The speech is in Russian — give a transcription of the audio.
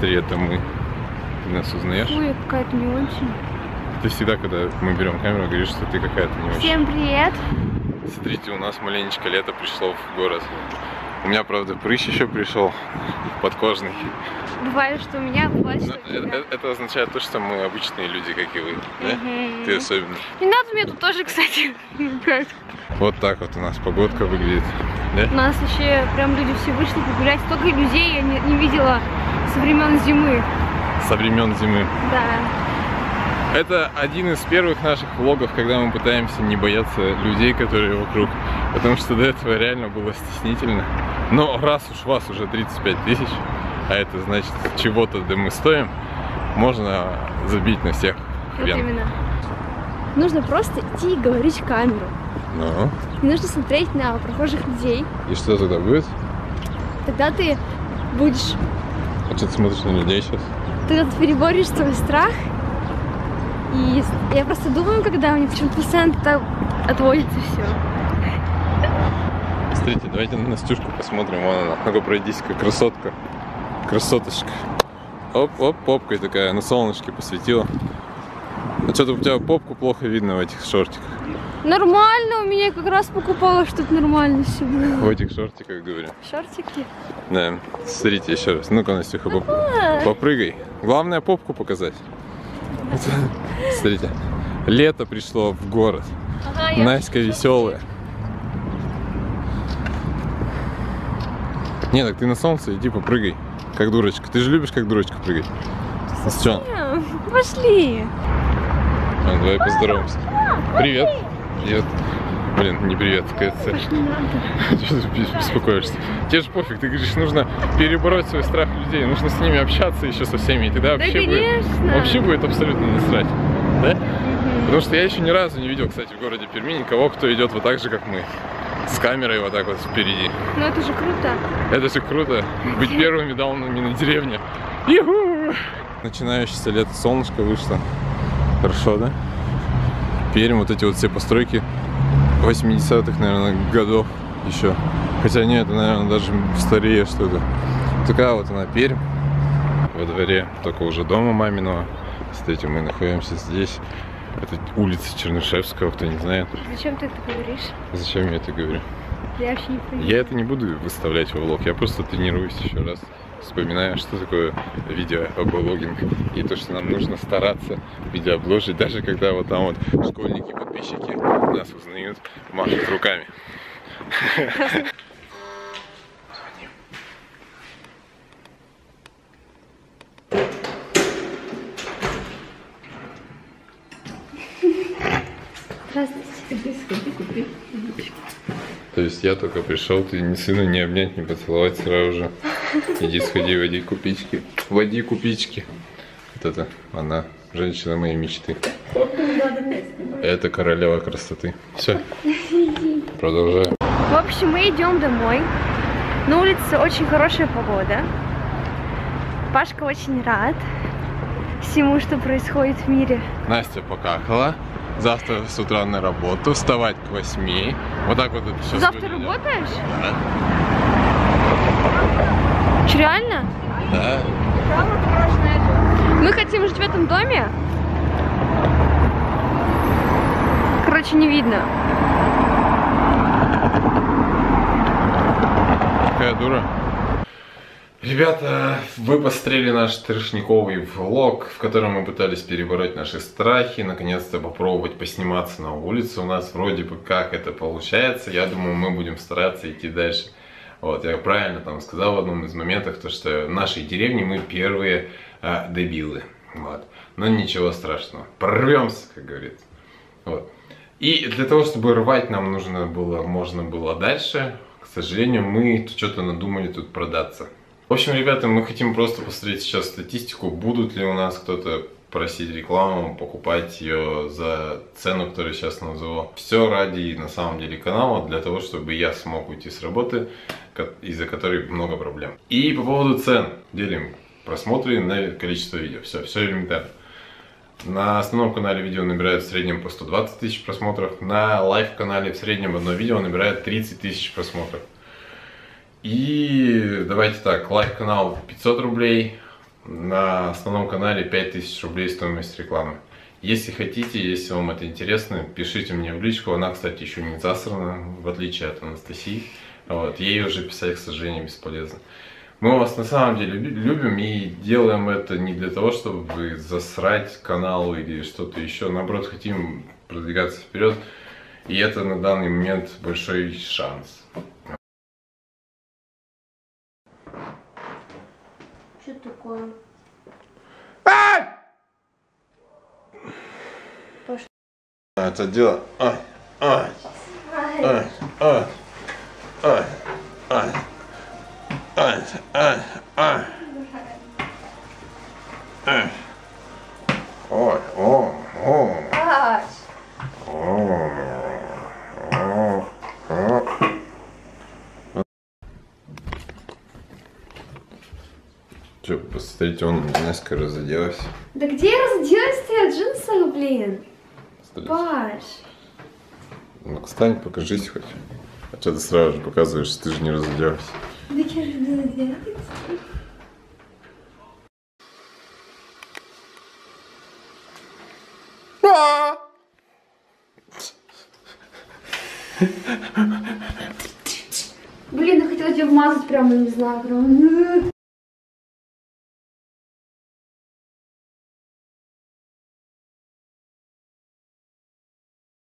Смотри, это мы. Ты нас узнаешь? Ой, я какая-то не очень. Ты всегда, когда мы берем камеру, говоришь, что ты какая-то не очень. Всем привет! Смотрите, у нас маленечко лето пришло в город. У меня, правда, прыщ еще пришел, подкожный. Бывает, что у меня, бывает, что у это, тебя. это означает то, что мы обычные люди, как и вы. Да? Мгм. Ты особенно. Не надо мне тут тоже, кстати. Вот так вот у нас погодка выглядит. Да? У нас вообще прям люди все вышли погулять. Столько людей я не, не видела со времен зимы. Со времен зимы. Да. Это один из первых наших влогов, когда мы пытаемся не бояться людей, которые вокруг. Потому что до этого реально было стеснительно. Но раз уж вас уже 35 тысяч, а это значит чего-то да мы стоим, можно забить на всех Вот хрен. именно. Нужно просто идти и говорить в камеру. Ну, Не нужно смотреть на прохожих людей. и что тогда будет? Тогда ты будешь... А что ты смотришь на людей сейчас? Тогда ты переборешь свой страх. И я просто думаю, когда у меня почему-то так отводится все. Смотрите, давайте на Настюшку посмотрим. Вон она. Ну-ка, пройдись-ка, красотка. Красоточка. Оп-оп, попкой такая, на солнышке посветила. А что-то у тебя попку плохо видно в этих шортиках. Нормально, у меня как раз покупала что-то нормально все В было. этих шортиках, говорю. Шортики. Да, смотрите еще раз. Ну-ка, Настюха, поп- попрыгай. Главное попку показать. Смотрите. Лето пришло в город. Ага, Наська веселая. Не, так ты на солнце иди попрыгай. Как дурочка. Ты же любишь как дурочка прыгать. Э, Пошли. а, давай поздороваемся. Привет. Привет. Блин, не привет, кажется. Что ты бес- беспокоишься? Тебе же пофиг, ты говоришь, нужно перебороть свой страх людей, нужно с ними общаться еще со всеми, и тогда Да, вообще, будет, конечно. вообще будет абсолютно насрать. Да? Потому что я еще ни разу не видел, кстати, в городе Перми никого, кто идет вот так же, как мы. С камерой вот так вот впереди. Ну это же круто. Это же круто, быть первыми даунами на деревне. Иху! Начинающееся лето, солнышко вышло. Хорошо, да? Пермь, вот эти вот все постройки 80-х, наверное, годов еще. Хотя нет, это, наверное, даже старее что-то. Такая вот она Пермь. Во дворе, только уже дома маминого. Кстати, мы находимся здесь. Это улица Чернышевского, кто не знает. Зачем ты это говоришь? Зачем я это говорю? Я это не буду выставлять во влог, я просто тренируюсь еще раз, вспоминая, что такое видеоблогинг и то, что нам нужно стараться видеообложить, даже когда вот там вот школьники, подписчики нас узнают, машут руками. Здравствуйте. То есть я только пришел, ты ни сына не обнять, не поцеловать сразу же. Иди сходи, води купички. Води купички. Вот это она, женщина моей мечты. Это королева красоты. Все. Продолжаем. В общем, мы идем домой. На улице очень хорошая погода. Пашка очень рад всему, что происходит в мире. Настя покакала. Завтра с утра на работу, вставать к 8. Вот так вот это все Завтра работаешь? Да. Че, реально? да. Мы хотим жить в этом доме. Короче, не видно. Какая дура. Ребята, вы посмотрели наш трешниковый влог, в котором мы пытались перебороть наши страхи, наконец-то попробовать посниматься на улице. У нас вроде бы как это получается. Я думаю, мы будем стараться идти дальше. Вот, я правильно там сказал в одном из моментов, то, что в нашей деревне мы первые а, дебилы. Вот. Но ничего страшного. Прорвемся, как говорится. Вот. И для того, чтобы рвать, нам нужно было, можно было дальше. К сожалению, мы что-то надумали тут продаться. В общем, ребята, мы хотим просто посмотреть сейчас статистику, будут ли у нас кто-то просить рекламу, покупать ее за цену, которую сейчас назову. Все ради, на самом деле, канала, для того, чтобы я смог уйти с работы, из-за которой много проблем. И по поводу цен. Делим просмотры на количество видео. Все, все элементарно. На основном канале видео набирает в среднем по 120 тысяч просмотров. На live -канале в среднем одно видео набирает 30 тысяч просмотров. И давайте так, live -канал 500 рублей, На основном канале 5000 рублей стоимость рекламы. Если хотите, если вам это интересно, пишите мне в личку. Она, кстати, еще не засрана, в отличие от Анастасии. Вот. Ей уже писать, к сожалению, бесполезно. Мы вас на самом деле люби- любим и делаем это не для того, чтобы засрать канал или что-то еще. Наоборот, хотим продвигаться вперед. И это на данный момент большой шанс. Что такое? Это дело. Ай, ай, ай, ай, ай, ай, ай, ай, ай. Ай. Ой, Че, посмотрите, он несколько раз заделась. Да где я разделась ты от джинсов, блин? Паш! Ну, встань, покажись хоть. А что ты сразу же показываешь, ты же не разделась. Да я же разделась. Блин, я хотела тебя вмазать прямо, не знаю, прям.